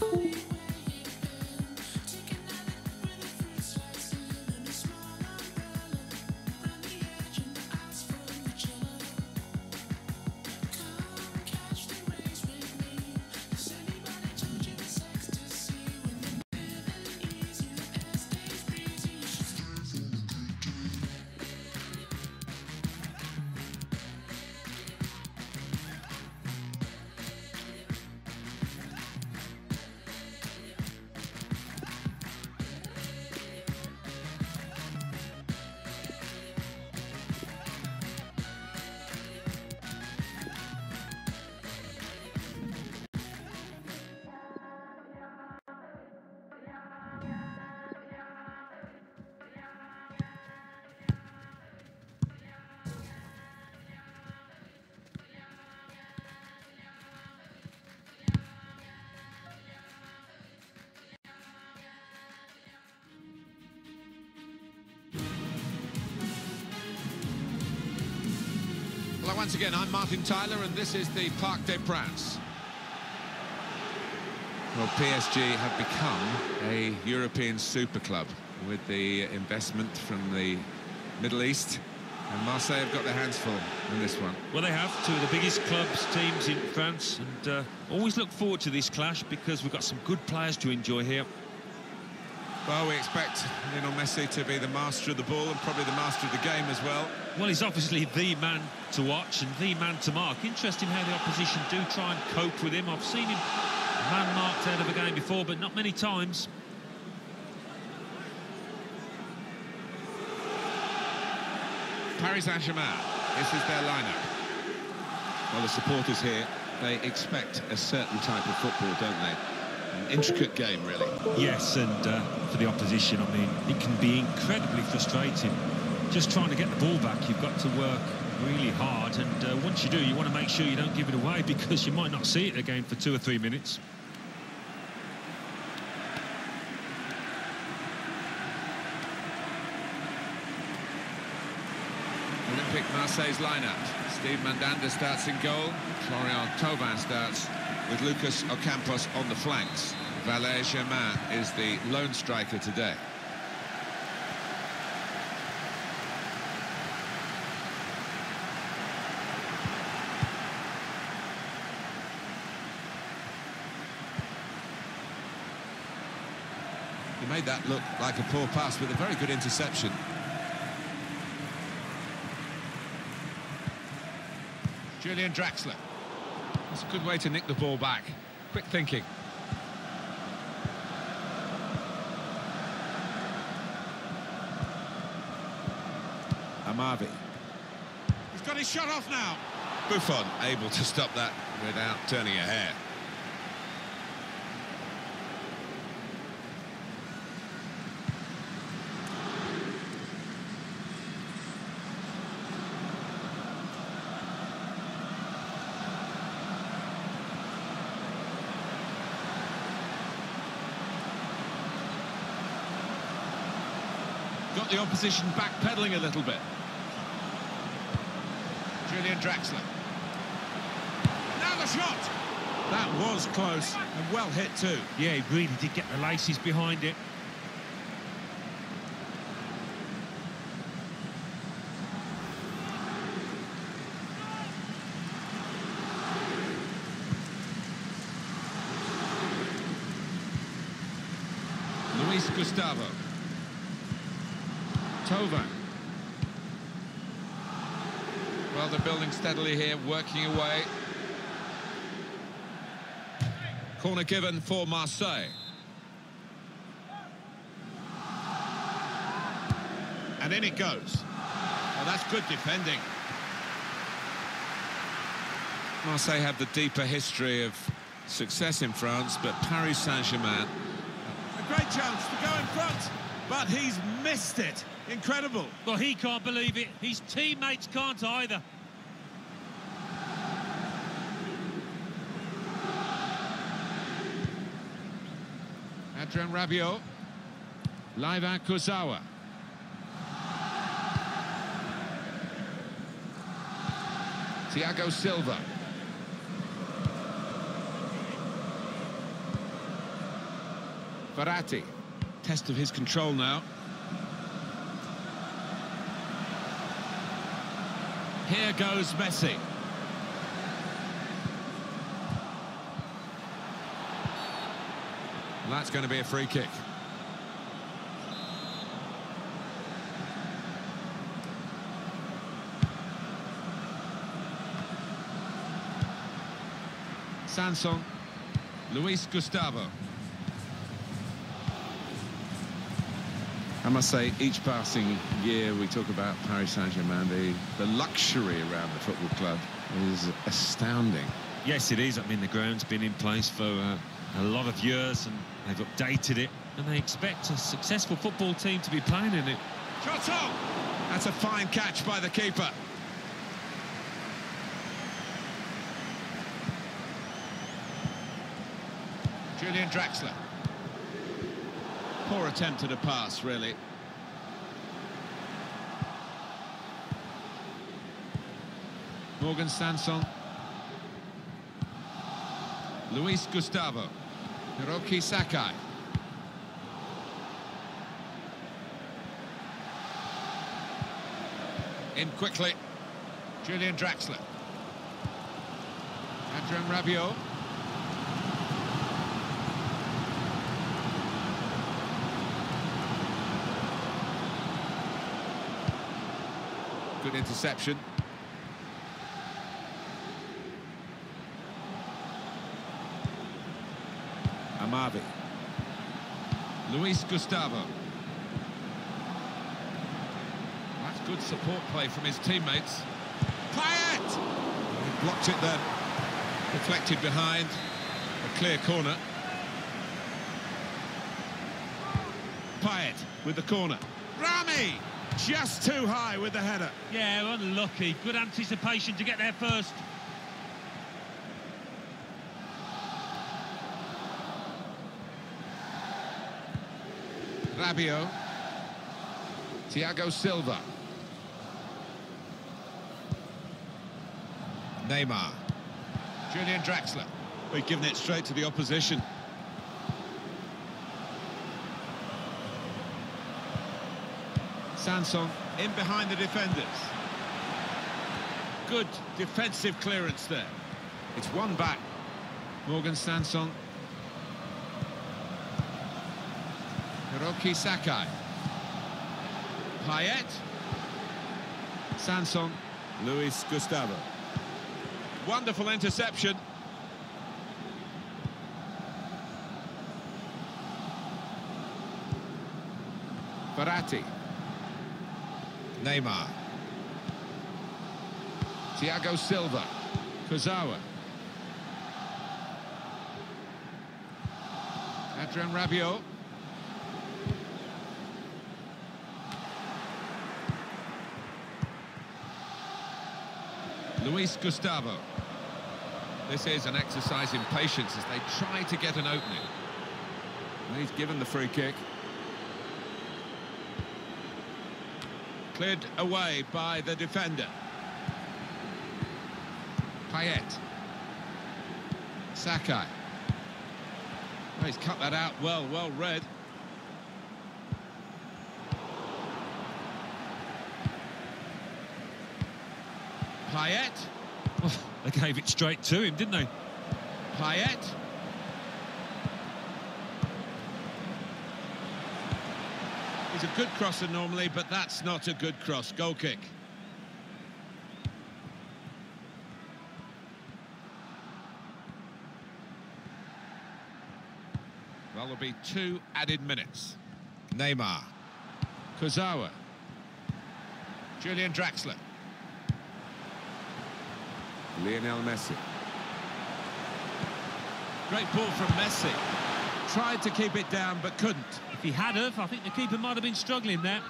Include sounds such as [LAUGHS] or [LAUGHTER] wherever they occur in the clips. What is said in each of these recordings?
Bye. Once again, I'm Martin Tyler, and this is the Parc des Princes. Well, PSG have become a European super club with the investment from the Middle East. And Marseille have got their hands full in this one. Well, they have two of the biggest clubs, teams in France, and uh, always look forward to this clash because we've got some good players to enjoy here. Well, we expect Lionel Messi to be the master of the ball and probably the master of the game as well. Well, he's obviously the man to watch and the man to mark. Interesting how the opposition do try and cope with him. I've seen him man-marked out of a game before, but not many times. Paris Saint-Germain, this is their lineup. Well, the supporters here, they expect a certain type of football, don't they? An intricate game, really. Yes, and uh, for the opposition, I mean, it can be incredibly frustrating. Just trying to get the ball back, you've got to work really hard, and uh, once you do, you want to make sure you don't give it away because you might not see it again for two or three minutes. Marseille's lineup. Steve Mandanda starts in goal. Florian Thauvin starts with Lucas Ocampos on the flanks. Valère Germain is the lone striker today. He made that look like a poor pass with a very good interception. Julian Draxler. That's a good way to nick the ball back. Quick thinking. Amavi. He's got his shot off now. Buffon able to stop that without turning a hair. Got the opposition backpedaling a little bit. Julian Draxler. Now the shot! That was close and well hit too. Yeah, he really did get the laces behind it. Luis Gustavo. Thauvin. Well, they're building steadily here, working away. Corner given for Marseille. And in it goes. Well, that's good defending. Marseille have the deeper history of success in France, but Paris Saint-Germain... A great chance to go in front, but he's missed it. Incredible. Well, he can't believe it. His teammates can't either. Adrien Rabiot. Layvin Kurzawa. Thiago Silva. Verratti. Test of his control now. Here goes Messi. That's going to be a free kick. Sanson. Luis Gustavo. I must say, each passing year we talk about Paris Saint-Germain, the, the luxury around the football club is astounding. Yes, it is. I mean, the ground's been in place for uh, a lot of years and they've updated it and they expect a successful football team to be playing in it. Shot on! That's a fine catch by the keeper. Julian Draxler. Poor attempt at a pass, really. Morgan Sanson. Luis Gustavo. Hiroki Sakai. In quickly. Julian Draxler. Adrien Rabiot. Good interception. Amavi. Luis Gustavo. That's good support play from his teammates. Payet! He blocked it then. Deflected behind. A clear corner. Payet with the corner. Rami! Just too high with the header. Yeah, unlucky. Good anticipation to get there first. Rabiot. Thiago Silva. Neymar. Julian Draxler. We've given it straight to the opposition. Sanson. In behind the defenders. Good defensive clearance there. It's one back. Morgan Sanson. Hiroki Sakai. Payet. Sanson. Luis Gustavo. Wonderful interception. Verratti. Neymar. Thiago Silva. Kurzawa. Adrien Rabiot. Luis Gustavo. This is an exercise in patience as they try to get an opening. And he's given the free kick. Cleared away by the defender. Payet. Sakai. Oh, he's cut that out well, well read. Payet. Oh, [LAUGHS] they gave it straight to him, didn't they? Payet. He's a good crosser normally, but that's not a good cross. Goal kick. Well, there'll be two added minutes. Neymar. Kurzawa. Julian Draxler. Lionel Messi. Great ball from Messi. Tried to keep it down, but couldn't. If he had have, I think the keeper might have been struggling there.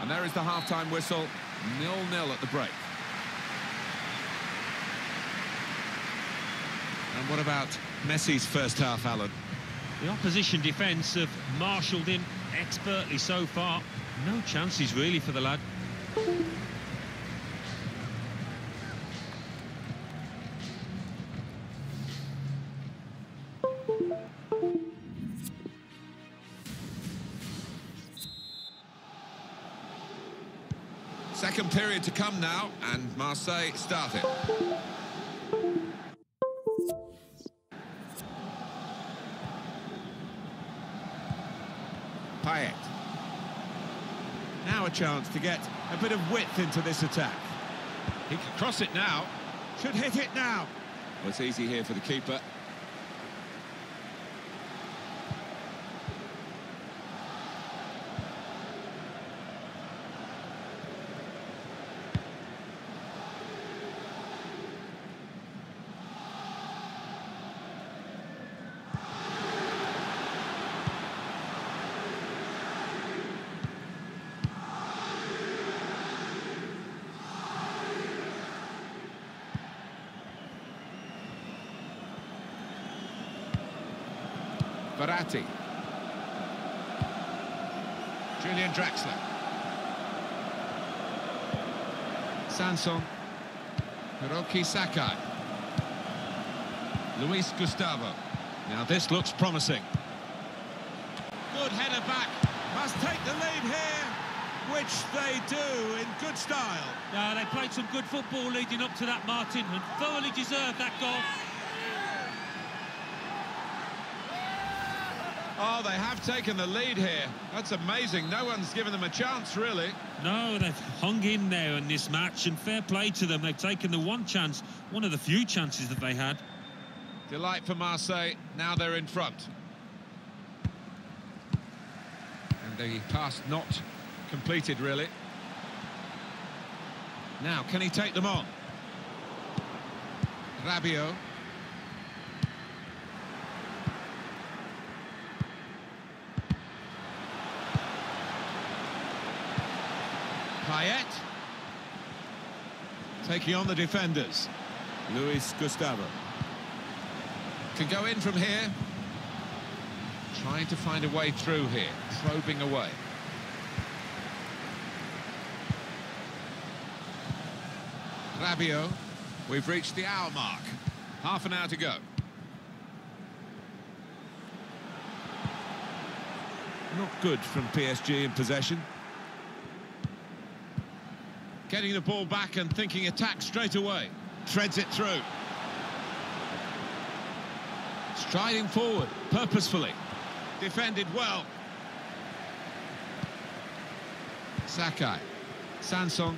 And there is the half-time whistle. Nil-nil at the break. And what about Messi's first half, Alan? The opposition defence have marshalled in expertly so far. No chances really for the lad. Second period to come now, and Marseille started. Payet. Now a chance to get a bit of width into this attack. He can cross it now. Should hit it now. Well, it's easy here for the keeper. Verratti. Julian Draxler. Sanson. Hiroki Sakai. Luis Gustavo. Now this looks promising. Good header back. Must take the lead here, which they do in good style. Yeah, they played some good football leading up to that, Martin, and thoroughly deserved that goal. Oh, they have taken the lead here. That's amazing. No one's given them a chance, really. No, they've hung in there in this match, and fair play to them. They've taken the one chance, one of the few chances that they had. Delight for Marseille. Now they're in front. And the pass not completed, really. Now, can he take them on? Rabiot. Payet. Taking on the defenders. Luis Gustavo. Can go in from here. Trying to find a way through here. Probing away. Rabiot. We've reached the hour mark. Half an hour to go. Not good from PSG in possession. Getting the ball back and thinking attack straight away. Threads it through. Striding forward, purposefully. Defended well. Sakai. Sanson.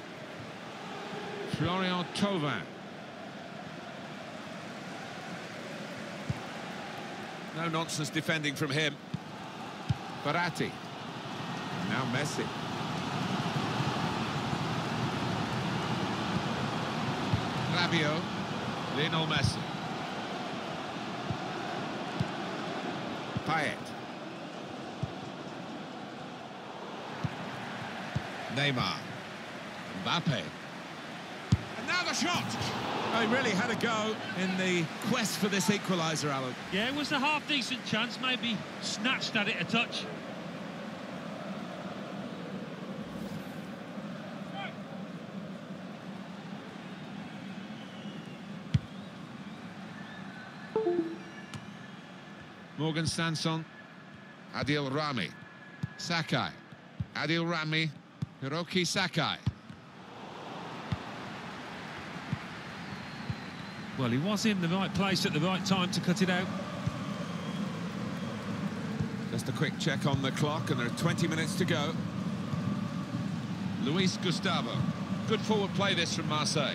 Florian Thauvin. No nonsense defending from him. Verratti. Now Messi. Rabiot. Lionel Messi. Payet. Neymar. Mbappe. The shot! They really had a go in the quest for this equaliser, Alan. Yeah, it was a half-decent chance, maybe snatched at it a touch. Morgan Sanson. Adil Rami. Sakai. Adil Rami. Hiroki Sakai. Well, he was in the right place at the right time to cut it out. Just a quick check on the clock, and there are 20 minutes to go. Luis Gustavo. Good forward play this from Marseille.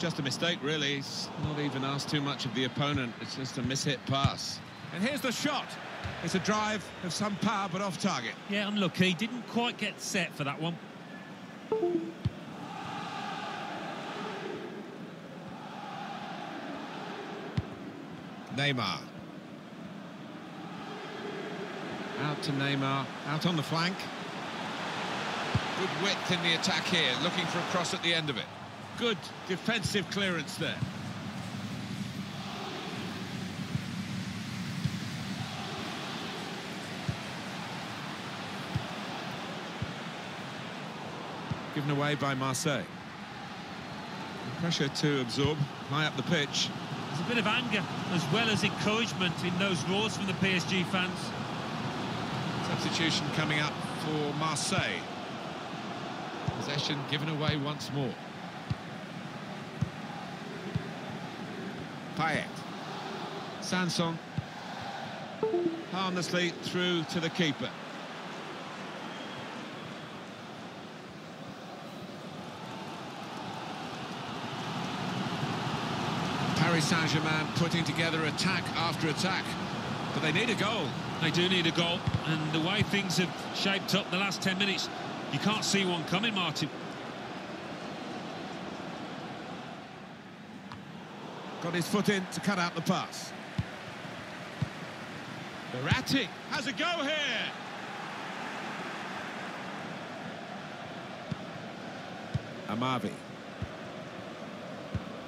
Just a mistake, really. He's not even asked too much of the opponent. It's just a mishit pass. And here's the shot. It's a drive of some power, but off target. Yeah, unlucky. Didn't quite get set for that one. Neymar. Out to Neymar, out on the flank. Good width in the attack here, looking for a cross at the end of it. Good defensive clearance there. Given away by Marseille. Pressure to absorb high up the pitch. There's a bit of anger as well as encouragement in those roars from the PSG fans. Substitution coming up for Marseille. Possession given away once more. Payet. Sanson. Harmlessly through to the keeper. Paris Saint-Germain putting together attack after attack. But they need a goal. They do need a goal, and the way things have shaped up the last 10 minutes, you can't see one coming, Martin. Got his foot in to cut out the pass. Verratti has a go here. Amavi.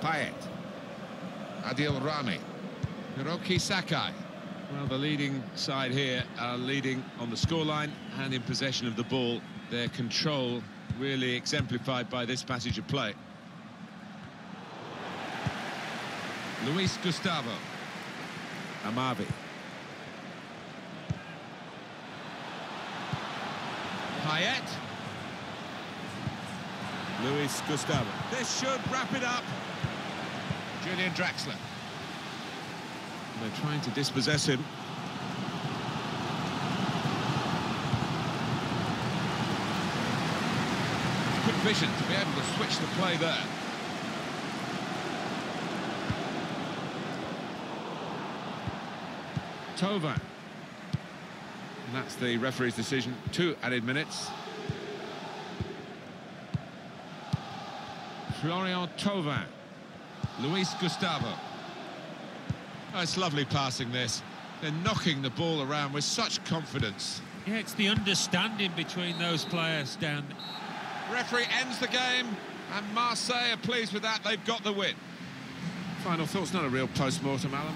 Payet. Adil Rami. Hiroki Sakai. Well, the leading side here are leading on the scoreline and in possession of the ball. Their control really exemplified by this passage of play. Luis Gustavo. Amavi. Payet. Luis Gustavo. This should wrap it up. Julian Draxler. They're trying to dispossess him. Quick vision to be able to switch the play there. Thauvin. And that's the referee's decision. Two added minutes. Florian Thauvin. Luis Gustavo. Oh, it's lovely passing this. They're knocking the ball around with such confidence. Yeah, it's the understanding between those players down. Referee ends the game, and Marseille are pleased with that. They've got the win. Final thoughts, not a real post-mortem, Alan.